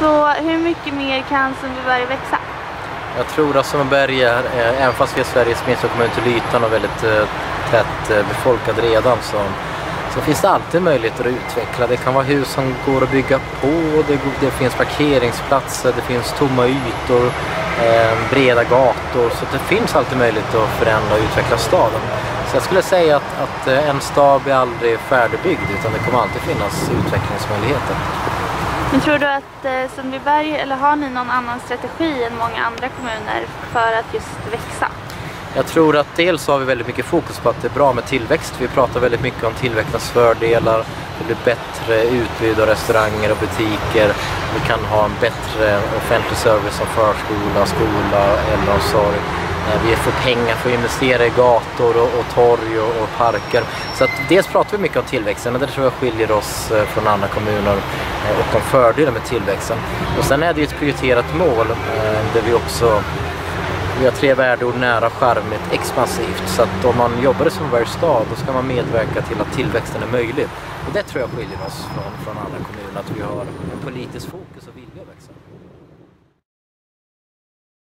Så hur mycket mer kan Sundbyberg växa? Jag tror att Sundbyberg är, eh, även fast vi är Sveriges minsta kommun till ytan och väldigt eh, tätt eh, befolkad redan så, så finns det alltid möjligheter att utveckla. Det kan vara hus som går att bygga på, det, det finns parkeringsplatser, det finns tomma ytor, eh, breda gator. Så det finns alltid möjlighet att förändra och utveckla staden. Så jag skulle säga att, att en stad blir aldrig färdigbyggd utan det kommer alltid finnas utvecklingsmöjligheter. Men tror du att eh, Sundbyberg, eller har ni någon annan strategi än många andra kommuner för att just växa? Jag tror att dels har vi väldigt mycket fokus på att det är bra med tillväxt. Vi pratar väldigt mycket om tillväxtens fördelar. Det blir bättre utbud av restauranger och butiker. Vi kan ha en bättre offentlig service som förskola, skola, äldreomsorg. Eh, vi får pengar för att investera i gator och, och torg och, och, parker. Så att dels pratar vi mycket om tillväxten men det tror jag skiljer oss eh, från andra kommuner eh, och om fördelar med tillväxten. Och sen är det ju ett prioriterat mål där vi också vi har tre värdeord, nära, charmigt, expansivt. Så att om man jobbar som varje stad då ska man medverka till att tillväxten är möjlig. Och det tror jag skiljer oss från, från andra kommuner, att vi har en politisk fokus och vilja att växa.